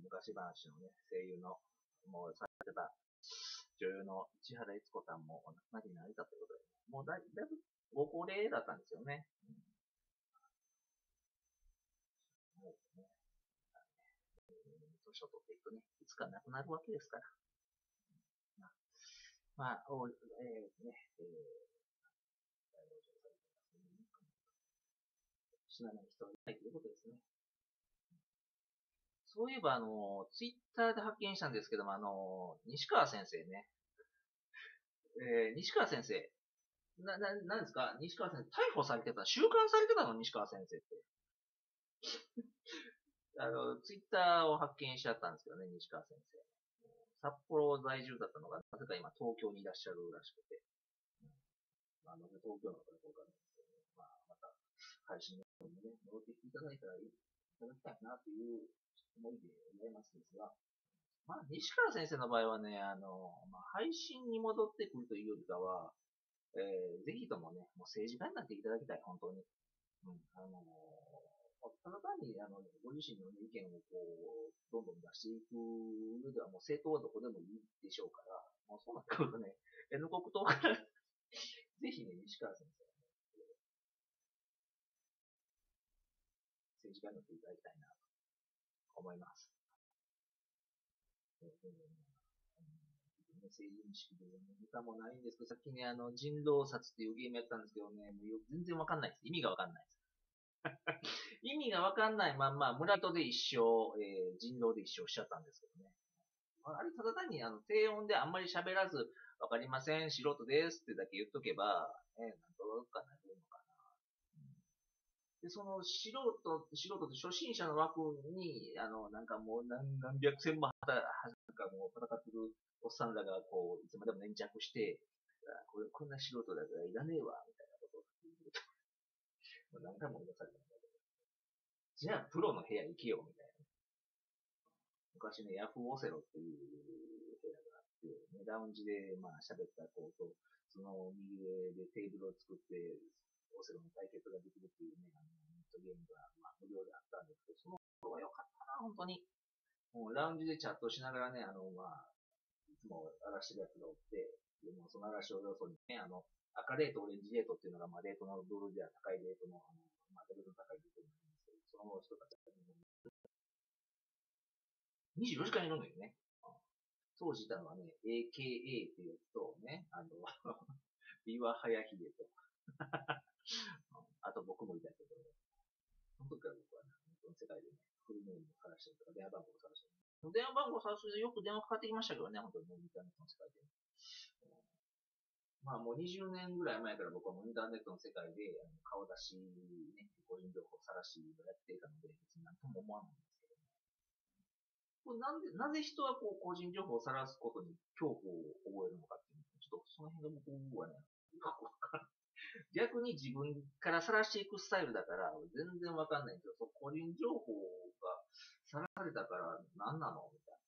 昔話のね、声優の、もうされてた女優の千原悦子さんもお亡くなりになられたということで、もうだいだいぶご高齢だったんですよね。うんもうね、年を取っていくとね、いつか亡くなるわけですから。まあ、まあ、おえー、ね、えー、死なない人はいないということですね。そういえば、あの、ツイッターで発見したんですけども、あの、西川先生ね。えー、西川先生。な、な、なんですか？西川先生、逮捕されてた、収監されてたの？西川先生って。あの、ツイッターを発見しちゃったんですけどね、西川先生。札幌在住だったのが、な？ぜか今東京にいらっしゃるらしくて。まあ、なぜ東京のかどうかなんですけど、ね、まあ、また、配信の方にね、戻ってきていただいたらいい、いただきたいなという思いでございますですが、まあ、西川先生の場合はね、あの、まあ、配信に戻ってくるというよりかは、えー、ぜひともね、もう政治家になっていただきたい、本当に。うん、あのただ単に、あの、ご自身の意見をこう、どんどん出していく上では、もう政党はどこでもいいでしょうから、もうそうなってくるとね、N 国党から ぜひね、西川先生はね、政治家になっていただきたいなと思います。えー政治意識で、歌もないんですけど、さっきね、あの、人狼殺っていうゲームやったんですけどね、もう全然わかんないです。意味がわかんないです。意味がわかんないまんま、村人で一生、えー、人狼で一生しちゃったんですけどね。あれ、ただ単に、あの、低音であんまり喋らず、わかりません、素人ですってだけ言っとけば、ね、なんとなるのかな。で、その素人、素人で初心者の枠に、あの、なんかもう何何百千万はた、なんかもう戦ってるおっさんらが、こう、いつまでも粘着して、これ、こんな素人だからいらねえわ、みたいなことを言うと。何回も言わされたんだけど。じゃあ、プロの部屋行けよ、みたいな。昔ね、ヤフーオセロっていう部屋があって、ね、ラウンジで、まあ、喋った子と、その右上でテーブルを作って、オセロの対決ができるっていうね、あの、トゲームが、まあ、無料であったんですけど、その頃は良かったな、本当に。もう、ラウンジでチャットしながらね、あの、まあ、いつも荒らしてるやつがおって、でも、その嵐を要素にね、あの、赤レート、オレンジレートっていうのが、まあ、レートのルールでは高いレートの、あの、まあ、レベルの高いレートになるんですけど、その人たちが、24時間いるのよね。当時いたのはね、AKA っていうやつとね、あの、ビワハヤヒデと、あと僕もいたけど、その時から僕はね、この世界でね、フルネームを探したりとか、電話番号を探したり。電話番号を探すでよく電話かかってきましたけどね、本当にインターネットの世界で。まあもう20年ぐらい前から僕はもうインターネットの世界であの顔出し、ね、個人情報さらしをやっていたので、別に何とも思わないんですけどね。これなんで、なぜ人はこう個人情報をさらすことに恐怖を覚えるのかっていうのちょっとその辺が僕はね、よくわかんない。逆に自分からさらしていくスタイルだから、全然わかんないんですよ。そ個人情報がさらされたから何なの？みたいな。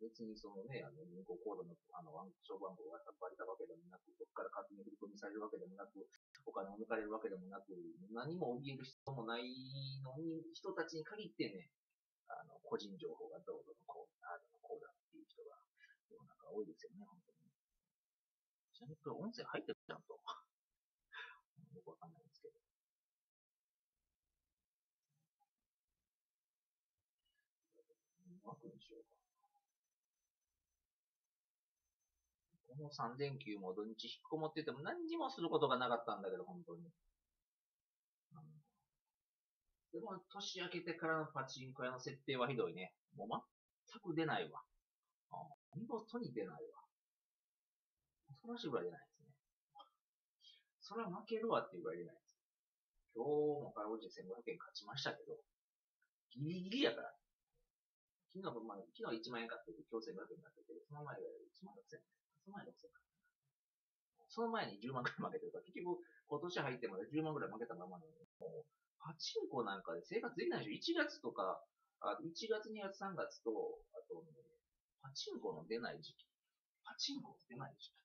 別にそのね、あの、銀行口座の、あの、暗証番号がバレたわけでもなく、どっから勝手に振り込みされるわけでもなく、お金を抜かれるわけでもなく、何も怯える必要もないのに、人たちに限ってね、あの、個人情報がどうぞのこう、あの、こうだっていう人が、世の中多いですよね、本当に。ちなみにこれ音声入ってるちゃんと。よくわかんないですけど。枠にしようか。この3連休も土日引っこもってても何にもすることがなかったんだけど、本当に。でも、年明けてからのパチンコ屋の設定はひどいね。もう全く出ないわ。見事に出ないわ。恐ろしいぐらい出ない。それは負けるわっていうぐらい出ないです。今日もから落ちて1500円勝ちましたけど、ギリギリやから。昨日、まあ、昨日1万円買ってて、今日1500円買ってて、その前が1万6000円。その前6000か。その前に10万くらい負けてるから、結局、今年入ってまで10万くらい負けたままなので、もう、パチンコなんかで生活できないでしょ。1月とか、あ1月、2月、3月と、あとね、パチンコの出ない時期。パチンコの出ない時期。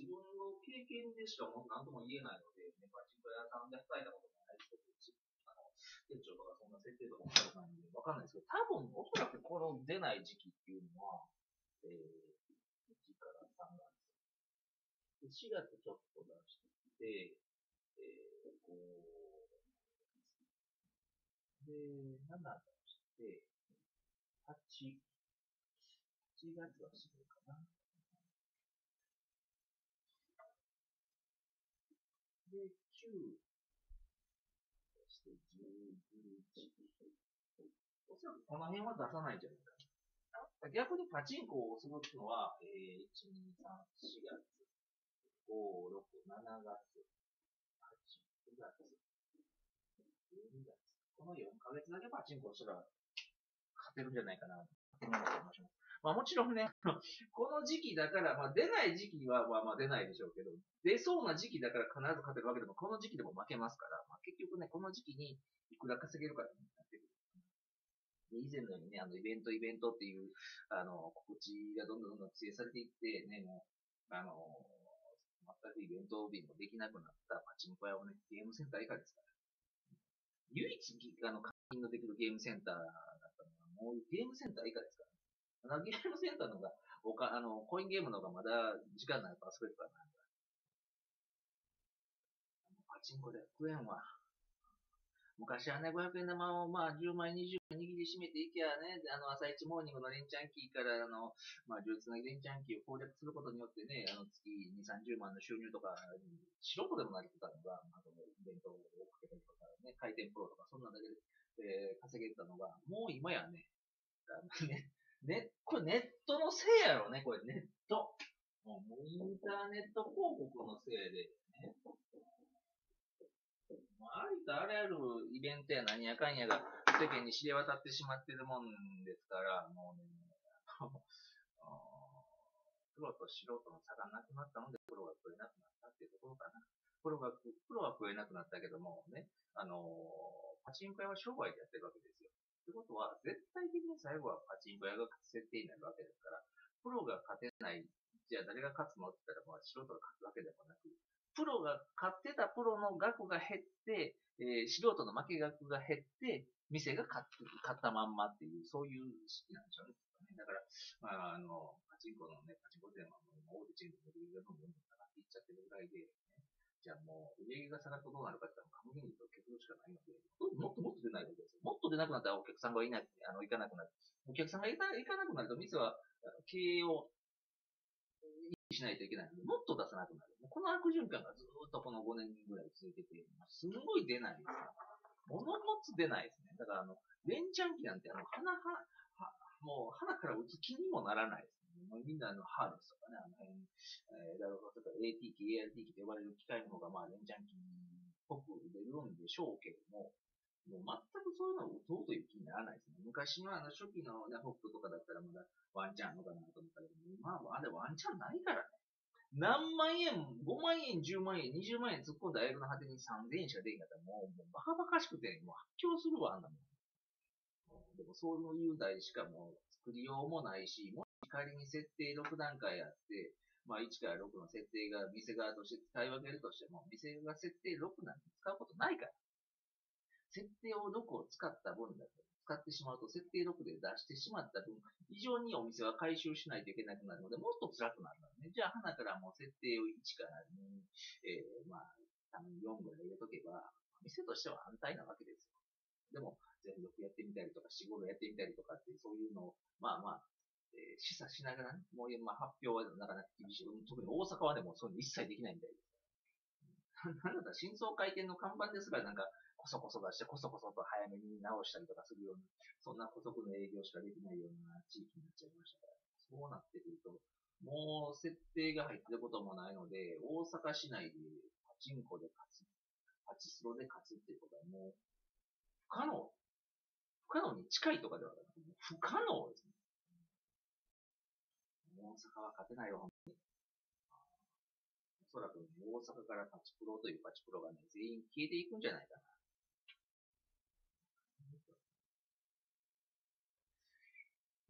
自分の経験でしかも何とも言えないので、ね、パチンコ屋さんで働いたこともないですけど、あの店長とかそんな設定とかもされないんで、わかんないですけど、多分おそらくこの出ない時期っていうのは、えー、1から3月。4月ちょっと出して、えー、こう、で、7出して、8、8月はするかな。で、9、そして11。おそらくこの辺は出さないんじゃないかな。逆にパチンコをするのは、えー、1、2、3、4月、5、6、7月、8、9月、12月。この4ヶ月だけパチンコをしたら勝てるんじゃないかなと思いま。あもちろんね、この時期だから、まあ出ない時期は、まあ出ないでしょうけど、出そうな時期だから必ず勝てるわけでも、この時期でも負けますから、まあ結局ね、この時期にいくら稼げるかになってくる。以前のようにね、あの、イベント、イベントっていう、あの、告知がどんどんどんどん規制されていって、ね、もう、あの、全くイベント日もできなくなったパチンコ屋をね、ゲームセンター以下ですから。唯一、あの、課金のできるゲームセンターだったのは、もうゲームセンター以下ですから。ゲームセンターの方が、おか、あの、コインゲームの方がまだ時間ないから遊べるからな。パチンコで食えんわ。昔はね、500円玉をまあ10枚、20枚握りしめていけばね、あの朝一モーニングのレンチャンキーからあの、まあ、充実なレンチャンキーを攻略することによってね、あの月2、30万の収入とか、素人でもなりてたのが、まあ、そのイベントをかけたりとかね、回転プロとかそんなだけで、えー、稼げたのが、もう今やね、あのね、これネットのせいやろね、これネット。もうインターネット広告のせいで、ね、ありとあらゆるイベントや何やかんやが世間に知れ渡ってしまってるもんですから、もうね、プロと素人の差がなくなったので、プロが食えなくなったっていうところかな。プロが、プロは食えなくなったけども、ね、あのパチンコ屋は商売でやってるわけですよ。ってことは、絶対的に最後はパチンコ屋が勝つ設定になるわけですから、プロが勝てない、じゃあ誰が勝つのって言ったら、まあ素人が勝つわけでもなく、プロが買ってたプロの額が減って、えー、素人の負け額が減って、店が買ったまんまっていう、そういう式なんでしょうね。だから、まあ、あの、パチンコのね、パチンコ店はもう大手チェーンの売り上げがどんどん下がっていっちゃってるぐらいで、じゃあもう、売り上げが下がるとどうなるかって言ったら、紙にと結局しかないので、もっともっと出ないわけですよ。もっと出なくなったらお客さんがいない、あの、行かなくなる。お客さんが行か行かなくなると、店は経営をしないといけないので、もっと出さなくなる。この悪循環がずっとこの5年ぐらい続いてて、すんごい出ないですよ。物持つ出ないですね。だからあの、レンチャン機なんてあの、鼻は、は、もう鼻から打つ気にもならないですね。もうみんなあの、ハードスとかね、あの辺、えー、だからちょっと AT 機、ART 機と呼ばれる機械の方がまあ、レンチャン機っぽく出るんでしょうけども、もう全くそういうのを打とうという気にならないですね。昔のあの初期のね、北斗とかだったらまだワンチャンあるのかなと思ったけど、今はあれワンチャンないからね。何万円、5万円、10万円、20万円突っ込んだ映画の果てに3000円しかできなかったらもう、もうバカバカしくて、もう発狂するわ、あんなもん。でもそういう台しかもう作りようもないし、もし仮に設定6段階あって、まあ1から6の設定が店側として使い分けるとしても、店が設定6なんて使うことないから。設定を6を使った分だけ使ってしまうと、設定6で出してしまった分、以上にお店は回収しないといけなくなるので、もっと辛くなるのね。じゃあ、花からもう設定を1から2、えー、まあ、3、4ぐらい入れとけば、店としては安泰なわけですよ。でも、全力やってみたりとか、4、5やってみたりとかって、そういうのを、まあまあ、えー、示唆しながらね、もう、まあ、発表はなかなか厳しい。特に大阪はでもそういうの一切できないみたいです。なんだったら、新装開店の看板ですからなんか、こそこそ出して、こそこそと早めに直したりとかするような、そんな古速の営業しかできないような地域になっちゃいましたから、そうなってくると、もう設定が入ってることもないので、大阪市内でパチンコで勝つ、パチスロで勝つっていうことはもう、不可能。不可能に近いとかではなくて、不可能ですね。大阪は勝てないよ、本当に。おそらく、ね、大阪からパチプロというパチプロがね、全員消えていくんじゃないかな。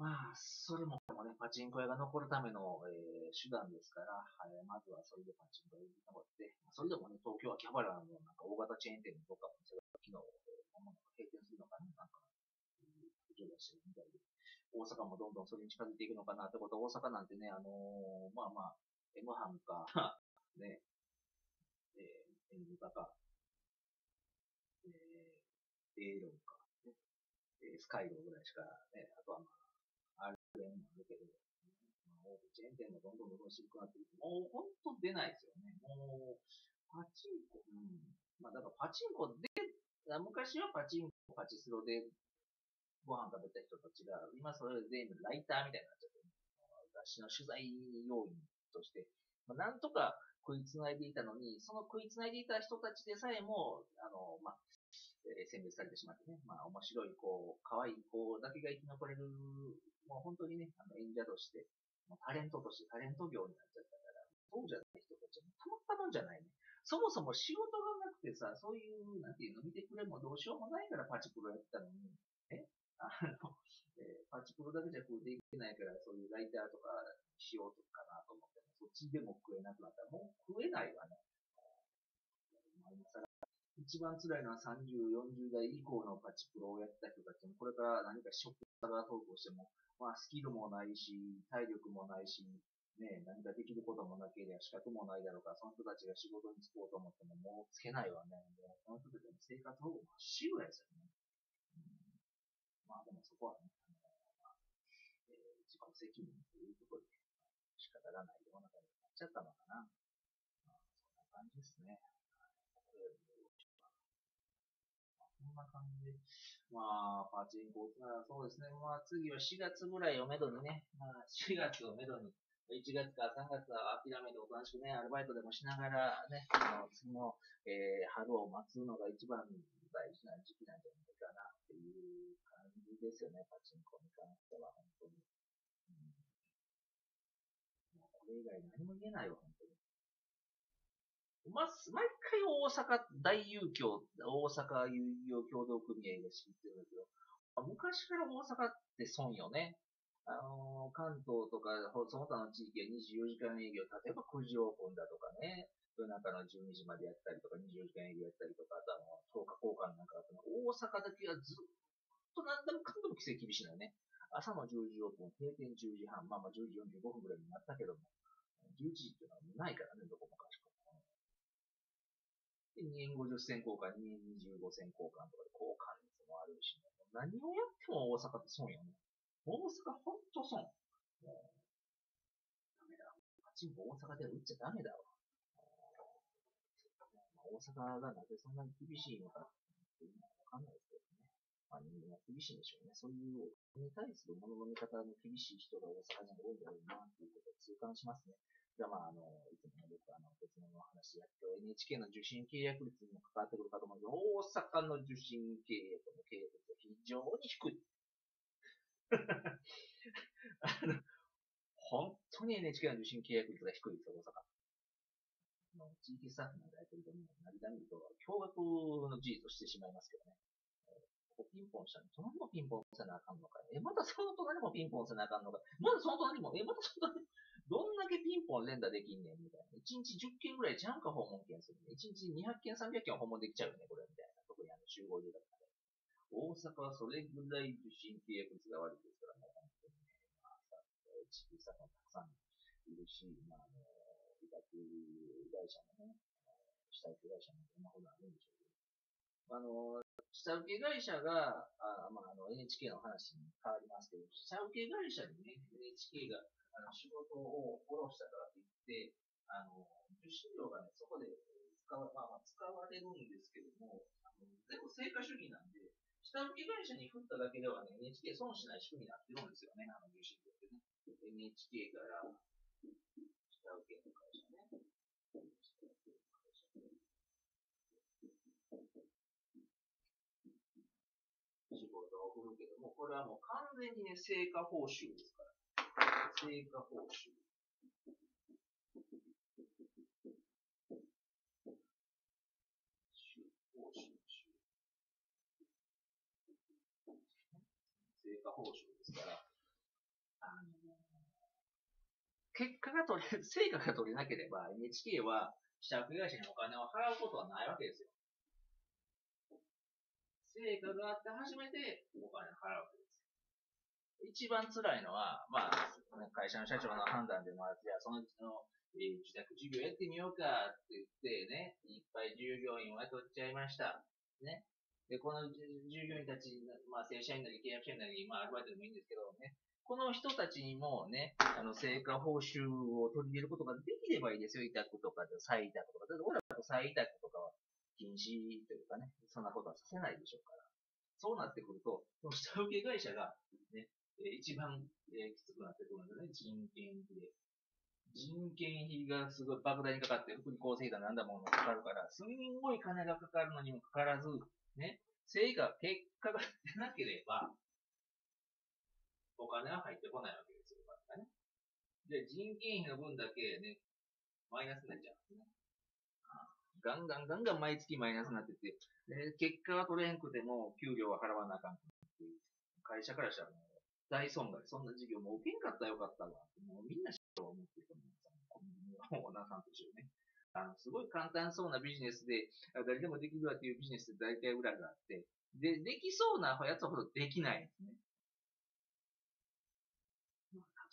まあ、それもね、パチンコ屋が残るための、えー、手段ですから、はい、まずはそれでパチンコ屋に残って、それでもね、東京はキャバラのなんか大型チェーン店とかも、昨日、閉店するのかななんか、徐々にしてるみたいで、大阪もどんどんそれに近づいていくのかなってこと大阪なんてね、あのー、まあまあ、M 班か、ね、えー、N 型か、えー、A 論か、ね、スカイロぐらいしか、ね、あとはまあ、R 連もあるけど、まあ、チェーン店もどんどんどんどん渋くなっていく。もうほんと出ないですよね。もう、パチンコ、うん。まあだからパチンコで、昔はパチンコ、パチスロでご飯食べた人たちが、今それ全部ライターみたいになっちゃって、雑誌の取材要員として、まあ、なんとか食いつないでいたのに、その食いつないでいた人たちでさえも、あの、まあ、えー、選別されてしまってね、まあ、面白い子、可愛い子だけが生き残れる、もう本当にね、あの演者として、タレントとしてタレント業になっちゃったから、そうじゃない人たちはたまったもんじゃないね。そもそも仕事がなくてさ、そういう、なんていうの、見てくれもどうしようもないからパチプロやったのに、え？あの、えー、パチプロだけじゃ食うていけないから、そういうライターとかしようとかなと思っても、そっちでも食えなくなったら、もう食えないわね。今更一番辛いのは30、40代以降のパチプロをやった人たちも、これから何かショップから投稿しても、まあスキルもないし、体力もないし、ね、何かできることもなければ資格もないだろうから、その人たちが仕事に就こうと思っても、もうつけないわね。もうその人たちの生活保護まっしぐらいですよね。まあでもそこはね、あのまあえー、自己責任というとことで、仕方がない世の中になっちゃったのかな。まあ、そんな感じですね。こんな感じで。まあ、パチンコ、そうですね。まあ、次は4月ぐらいをめどにね、まあ、4月をめどに、1月か3月は諦めておとなしくね、アルバイトでもしながらね、あの次の、えー、春を待つのが一番大事な時期なんじゃないかなっていう感じですよね、パチンコに関しては、本当に。うん、もうこれ以外何も言えないわ、本当に。ま、毎回大阪大遊興、大阪遊戯協同組合が仕切ってるんですよ。昔から大阪って損よね。あのー、関東とか、その他の地域は24時間営業、例えば9時オープンだとかね、夜中の12時までやったりとか、24時間営業やったりとか、あとあの、10日交換なんか大阪だけはずっと何でもかんでも規制厳しいのよね。朝の10時オープン、閉店10時半、まあまあ10時45分ぐらいになったけども、11時っていうのはないからね、どこもかしこも。で、2円50銭交換、2円25銭交換とかで交換率もあるし、ね、何をやっても大阪って損よね。大阪ほんと損。もう、ダメだ。パチンコ大阪では打っちゃダメだわ。大阪がなぜそんなに厳しいのかっていうのはわかんないですけどね。まあ人間は厳しいんでしょうね。そういうに対するものの見方の厳しい人が大阪に多いんだろうなっていうことを痛感しますね。じゃあまあ、あの、いつもよくあの別の話やって、NHK の受信契約率にも関わってくるかと思うけど、大阪の受信契約の契約率は非常に低い。あの、本当に NHK の受信契約率が低いですよ、大阪。の地域スタッフなんかやってると、もう、成田見ると、驚愕の事実をしてしまいますけどね。ここピンポンしたの隣もピンポンせなあかんのか。え、またその隣もピンポンせなあかんのか。まだその隣も、え、またその隣、どんだけピンポン連打できんねん、みたいな。1日10件ぐらいちゃんか訪問件するね。1日200件、300件訪問できちゃうね、これ、みたいな。特にあの集合住宅で大阪はそれぐらい受信契約率が悪いですから、もう本当にね、まあ、地域差もたくさんいるし、まあ、あの、委託会社もね、下請け会社もいろんなことあるんでしょうけど、あの、下請け会社が、あまあ、あの、NHK の話に変わりますけど、下請け会社にね、NHK があの仕事を下ろしたからといって、あの、受信料がね、そこで使わ,、まあ、使われるんですけども、あの全部成果主義なんで、下請け会社に振っただけではね、NHK 損しない仕組みになってるんですよね、あの受信料ってね。NHK から下請けの会社ね。仕事を送るけども、これはもう完全にね、成果報酬ですから。成果報酬。成果報酬ですから、結果が取れ、成果が取れなければ NHK は下請け会社にお金を払うことはないわけですよ。成果があって初めてお金を払うわけです。一番辛いのは、まあ、会社の社長の判断でもあって、そのうちの、えー、自宅事業やってみようかって言ってね、いっぱい従業員を雇っちゃいました。ね。で、この従業員たち、まあ、正社員なり契約社員なり、まあ、アルバイトでもいいんですけどね、この人たちにもね、あの、成果報酬を取り入れることができればいいですよ。委託とかで、再委託とか。だって俺らと再委託とかは禁止というかね、そんなことはさせないでしょうから。そうなってくると、その下請け会社が、ね、一番、えー、きつくなってくるんですね。人件費で。人件費がすごい莫大にかかって、福利厚生だなんだものかかるから、すんごい金がかかるのにもかかわらず、ね、成果、結果が出なければ、お金は入ってこないわけですよ、ね。で、人件費の分だけね、マイナスになっちゃうんですね。ガンガンガンガン毎月マイナスになってて、で結果は取れんくても、給料は払わなあかんっていう。会社からしたらもう、大損害、そんな事業も受けんかったらよかったわ。もうみんな知って思ってると思うんですオーナーさんと一緒ね。あの、すごい簡単そうなビジネスで、誰でもできるわっていうビジネスで大体裏があって、で、できそうなやつほどできないんですね。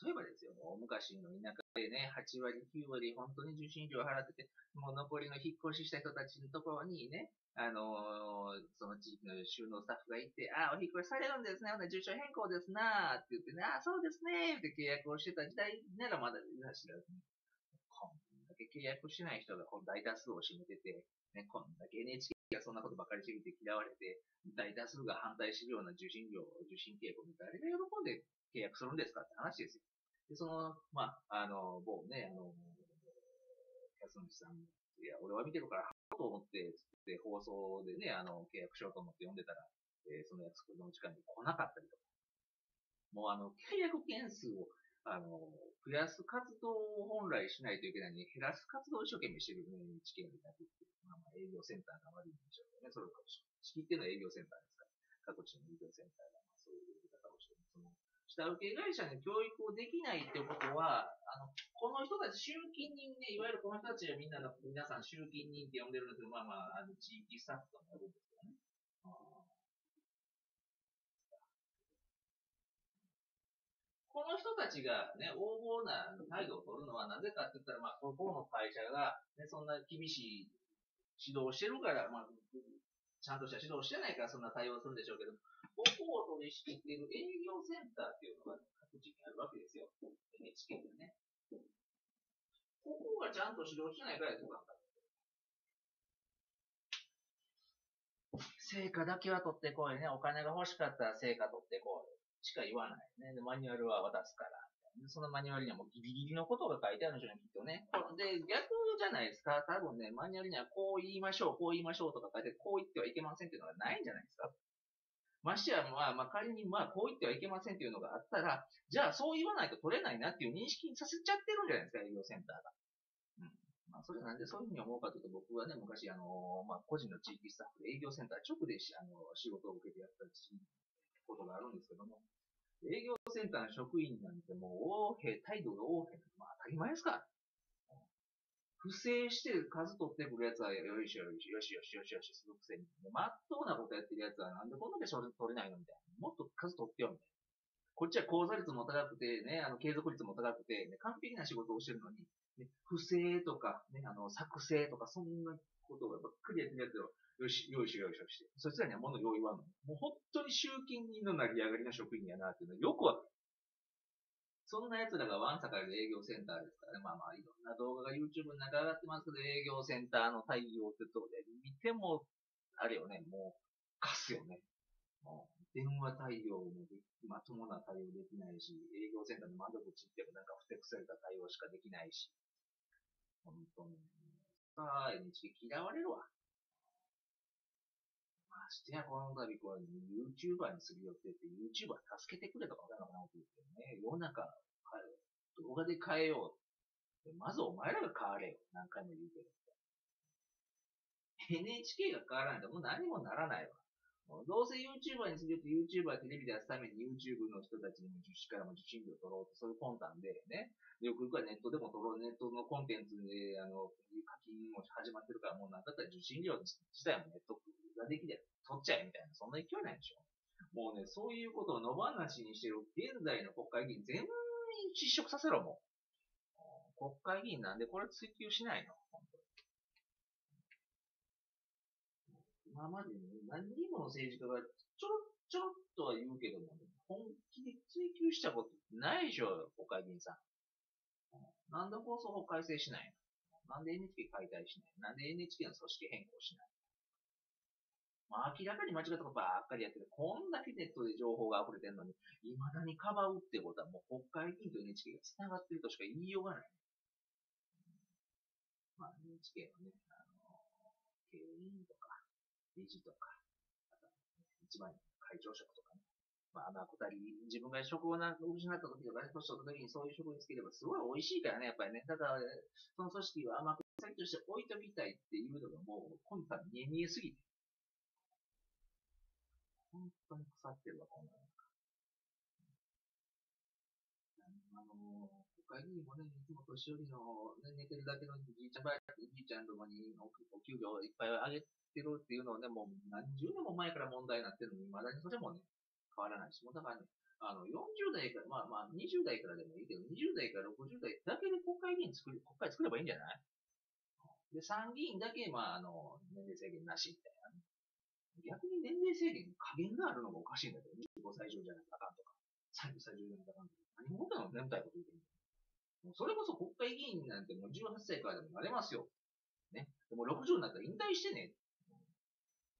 例えばですよ、もう昔の田舎でね、8割、9割、本当に受信料払ってて、もう残りの引っ越しした人たちのところにね、あのー、その地域の収納スタッフがいて、ああ、お引っ越しされるんですね、ほんな住所変更ですなって言ってね、ああ、そうですねって契約をしてた時代ならまだいらっしゃる。こんだけ契約しない人がこの大多数を占めてて、ね、こんだけ NHK がそんなことばかりしてきて嫌われて、大多数が反対するような受信料、受信契約を誰が喜んで契約するんですかって話ですよ。で、その、まあ、あの、某ね、あの、安野さん、いや、俺は見てるから、と思って、つって放送でね、あの、契約しようと思って読んでたら、えー、その約束の時間に来なかったりとか。もうあの、契約件数を、あの、増やす活動を本来しないといけないのに、減らす活動を一生懸命してるね、地形になって、まあまあ営業センターが悪いんでしょうね。それを仕切っての営業センターですから、各地の営業センターが、まあそういう、下請け会社に教育をできないってことは、あの、この人たち、集金人ね、いわゆるこの人たちはみんなの、皆さん集金人って呼んでるんですけど、まあまあ、あの、地域スタッフとも呼ぶんですけどね。この人たちがね、横暴な態度を取るのはなぜかって言ったら、まあ、ここの会社が、ね、そんな厳しい指導をしてるから、まあ、ちゃんとした指導をしてないからそんな対応するんでしょうけど、母校を取り仕切っている営業センターっていうのが各地にあるわけですよ。NHK でね。ここがちゃんと指導してないからそうなんだ。成果だけは取ってこいね。お金が欲しかったら成果取ってこい。しか言わないね。で、マニュアルは渡すから。そのマニュアルにはもうギリギリのことが書いてあるんでしょうね、きっとね。で、逆じゃないですか。多分ね、マニュアルにはこう言いましょう、こう言いましょうとか書いて、こう言ってはいけませんっていうのがないんじゃないですか。ましてや、まあ、まあ、仮に、まあ、こう言ってはいけませんっていうのがあったら、じゃあ、そう言わないと取れないなっていう認識にさせちゃってるんじゃないですか、営業センターが。うん。まあ、それなんでそういうふうに思うかというと、僕はね、昔、あの、まあ、個人の地域スタッフで営業センター直で、あの、仕事を受けてやったことがあるんですけども、営業センターの職員なんてもう、横兵、態度が横兵まあ当たり前ですから。不正して数取ってくるやつは、よいしょよいしょよしよしよしよしするくせに、まっとうなことやってるやつはなんでこんだけ取れないのみたいな。もっと数取ってよみたいな。こっちは口座率も高くて、ね、あの、継続率も高くて、ね、完璧な仕事をしてるのに、ね、不正とか、ね、あの、作成とか、そんなことがばっかりやってるやつを、よし、よいしょよいしょして。そいつらには物用意はんの。もう本当に集金人の成り上がりの職員やなっていうのはよくわかる。そんな奴らがワンサカで営業センターですからね。まあまあ、いろんな動画が YouTube に中上がってますけど、営業センターの対応ってとこで見ても、あれよね、もう、貸すよね。もう電話対応もでまともな対応できないし、営業センターの窓口ってもなんかふてくされた対応しかできないし。本当に。さあ、NHK 嫌われるわ。ましてや、この度これ、YouTuber にする予定って YouTuber 助けてくれとかわからなくなって言ってね、世の中動画で変えよう。まずお前らが変われよ。何回も言うけど。NHK が変わらないともう何もならないわ。どうせ YouTuber にすると YouTuber テレビ出すために YouTube の人たちにも受信からも受信料取ろうと、そういう魂胆でね、よくよくはネットでも取ろう、ネットのコンテンツで、あの、課金も始まってるから、もうなんだったら受信料自体もネットができて取っちゃえみたいな、そんな勢いないでしょ。もうね、そういうことを野放しにしてる現在の国会議員全員失職させろ、もう。国会議員なんでこれ追及しないの今までね、何人もの政治家がちょろちょろっとは言うけども、ね、本気で追及したことないでしょう、国会議員さん。なんで放送法改正しないの？なんで NHK 解体しないなんで NHK の組織変更しないまあ、明らかに間違ったことばっかりやってる。こんだけネットで情報が溢れてるのに、未だにかばうってことはもう国会議員と NHK が繋がってるとしか言いようがない。まあ、NHK のね、あの、経営委員とか、理事とか、あと、一番会長職とかね。まあ、まあ、こたり、自分が職をな失った時とかね、年取った時にそういう職につければすごい美味しいからね、やっぱりね。ただ、その組織は甘く先として置いときたいっていうのがもう、今度は見え見えすぎて。本当に腐ってるわ、こんなの。の、国会議員もね、いつも年寄りの、ね、寝てるだけのじいちゃんばあじいちゃんとかにおお給料いっぱいあげてるっていうのをね、もう何十年も前から問題になってるのに、まだにそれもね、変わらないし、もうだからね、あの、40代から、まあまあ、20代からでもいいけど、20代から60代だけで国会議員作り、国会作ればいいんじゃないで、参議院だけ、まあ、あの、年齢制限なしみたいな、逆に年齢制限加減があるのがおかしいんだけど、25歳以上じゃないとあかんとか、30歳以上じゃないとあかんとか、何もったの眠たいこと言ってんの。それこそ国会議員なんてもう18歳からでもなれますよ。ね。でも60になったら引退してね。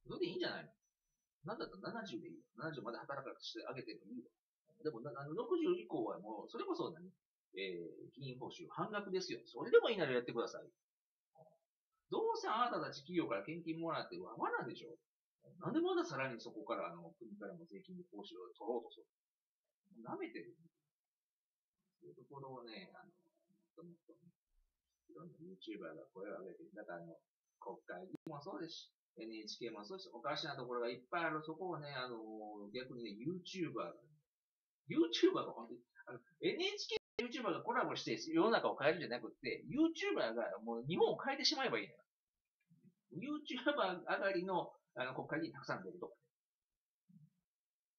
それでいいんじゃないの？なんだったら70でいいよ。70まで働かしてあげてもいいよ。でも、あの60以降はもう、それこそ何？えー、議員報酬半額ですよ。それでもいいならやってください。どうせあなたたち企業から献金もらってわわなんでしょ？なんでまださらにそこからあの国からも税金で報酬を取ろうとする舐めてる。そういうところをね、あの、もっともっとね、いろんな YouTuber が声を上げて、だからあの、国会議員もそうですし、NHK もそうですし、おかしなところがいっぱいある、そこをね、あの、逆にね、YouTuber が、YouTuber が本当に、あの、NHK と YouTuber がコラボして世の中を変えるんじゃなくて、YouTuber がもう日本を変えてしまえばいいのよ。YouTuber 上がりのあの国会議員たくさん出ると、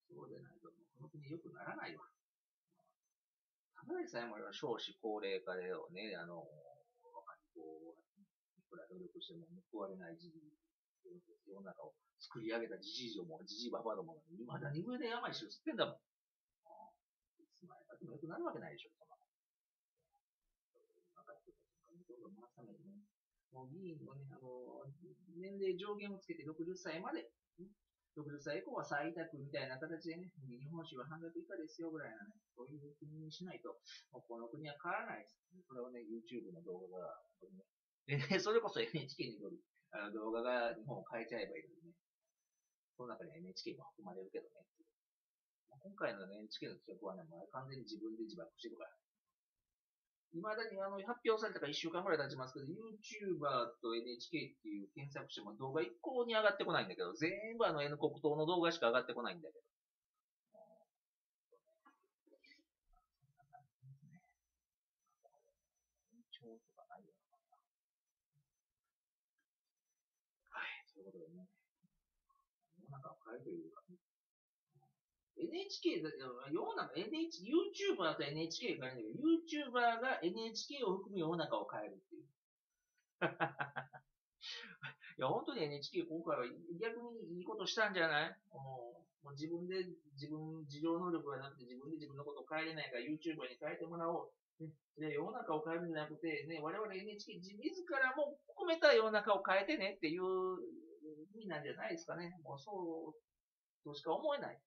そうでないと、この国良くならないわ。ただでさえも少子高齢化でをね、あの、若い子いくら努力しても報われない時期、世の中を作り上げたじじいども、じじいばばどもが、未だに上で山石を吸ってんだもん。いつまでたっても良くなるわけないでしょ、そんな。若い人たちがどんどん回すためにね、もう議員のね、あの、年齢上限をつけて60歳まで、60歳以降は再委託みたいな形でね、日本酒は半額以下ですよぐらいなね、そういう国にしないと、もうこの国は変わらないです。これをね、YouTube の動画が、ね、で、それこそ NHK によるあの動画が日本を変えちゃえばいいのにね。その中に NHK も含まれるけどね。今回の NHK の企画はね、もう完全に自分で自爆してるから。未だにあの発表されたから1週間ぐらい経ちますけど、YouTuber と NHK っていう検索しても動画一向に上がってこないんだけど、全部あの N 国党の動画しか上がってこないんだけど。といそうことでね、世の中を変えるというか、NHK だ、世の中、NH、YouTuber と NHK が変えるんだけど、YouTuber が NHK を含む世の中を変えるっていう。いや、本当に NHK 今回は逆にいいことしたんじゃない？もう自分で自分、事情能力がなくて自分で自分のことを変えれないから YouTuber に変えてもらおう。ね、で世の中を変えるんじゃなくて、ね、我々 NHK 自らも含めた世の中を変えてねっていう意味なんじゃないですかね。もうそうとしか思えない。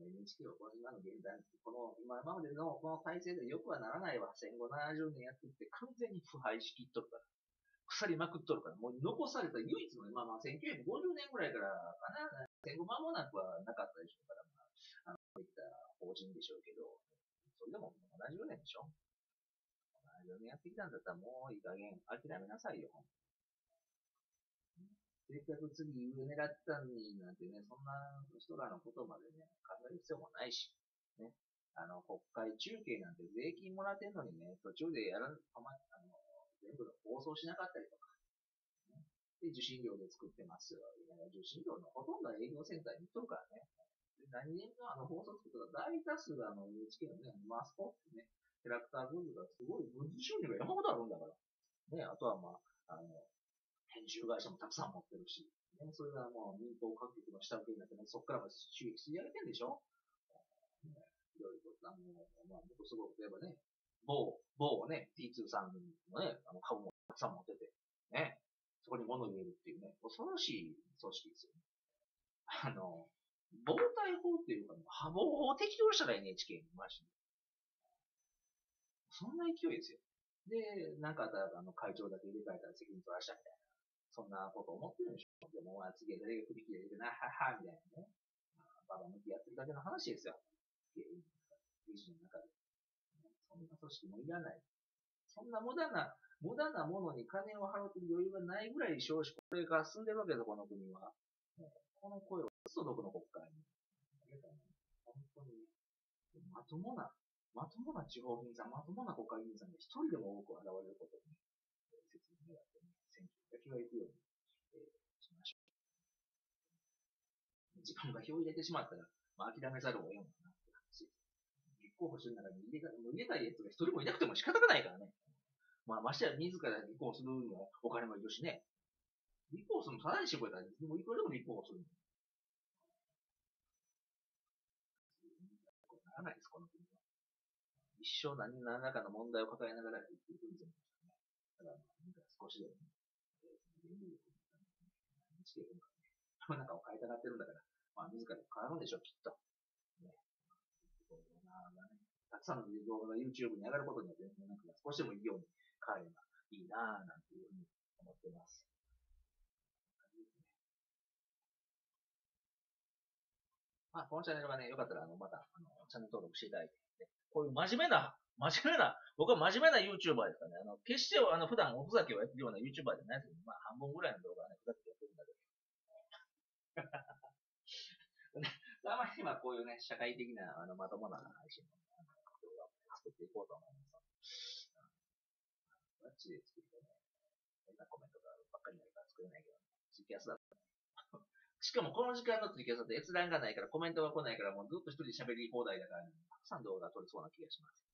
NHK をこの今の現代、この今までのこの体制でよくはならないわ。戦後70年やってって完全に腐敗しきっとるから。腐りまくっとるから。もう残された唯一の、まあまあ1950年ぐらいからかな。戦後間もなくはなかったでしょうから、まあ、あの、こういった法人でしょうけど、それでも70年でしょ ?70 年やってきたんだったらもういい加減諦めなさいよ。せっかく次上狙ったのになんてね、そんな人らのことまでね、考える必要もないし、ね。あの、国会中継なんて税金もらってんのにね、途中でやらん、あま、あの、全部放送しなかったりとか、ね、で、受信料で作ってます。受信料のほとんどは営業センターに行っとるからね。で何年かあの放送作ったら大多数があの NHK のね、マスコってね、キャラクターグッズがすごい、グッズ収入が山ほどあるんだから。ね、あとはまあ、あの、編集会社もたくさん持ってるし、ね、それがもう民放各局の下請けになって、ね、そこから収益吸い上げてんでしょ、ね、いろいろと、あの、まあ、僕すごい、例えばね、某、某ね、T2 さんのね、あの株もたくさん持ってて、ね、そこに物を入れるっていうね、恐ろしい組織ですよね。あの、防体法っていうか、破防法を適用したら NHK にマジで。そんな勢いですよ。で、なんかあったら、あの、会長だけ入れ替えたら責任取らしたみたいな。そんなこと思ってるんでしょ？でも、次は誰が首切れるな、はは、みたいなね。まあババ抜きやってるだけの話ですよ。理事の中で。そんな組織もいらない。そんな無駄な、無駄なものに金を払ってる余裕がないぐらい少子高齢化が進んでるわけです、この国は。この声を届くの国会に。本当に、まともな、まともな地方議員さん、まともな国会議員さんが一人でも多く現れることをね、切に願ってね、選挙だけは行くように、えー、しましょう。自分が票を入れてしまったら、まあ、諦めざるを得んかなって話。立候補するなら入れたもう入れたいやつが一人もいなくても仕方がないからね。まあ、ましてや自ら立候補するにはお金もいるしね。立候補するのただにしてくれたら、もういくらでも立候補するならないです、この国は。一生何らかの問題を抱えながら生きていくんですよね。だから、少しでも、ね、原理力にしていくのかね。世の中を変えたがってるんだから、まあ、自ら変わるんでしょう、きっと。ね。たくさんの動画が YouTube に上がることによって、なんか少しでもいいように変えればいいなぁ、なんていうふうに思ってます。まあ、このチャンネルがね、よかったら、あの、また、あの、チャンネル登録していただいて、こういう真面目な、真面目な、僕は真面目な YouTuber ですからね、あの、決して、あの、普段おふざけをやってるような YouTuber じゃないですけど、まあ、半分ぐらいの動画はね、ふざけてやってるんだけど。ね、たまにはこういうね、社会的な、あの、まともな配信の、あの、動画を、作っていこうと思います。バッチで作ってね、変なコメントがばっかりになるから作れないけど、ツイキャスだとしかもこの時間のツイキャスだと閲覧がないからコメントが来ないからもうずっと一人で喋り放題だから、ね、たくさん動画撮れそうな気がします。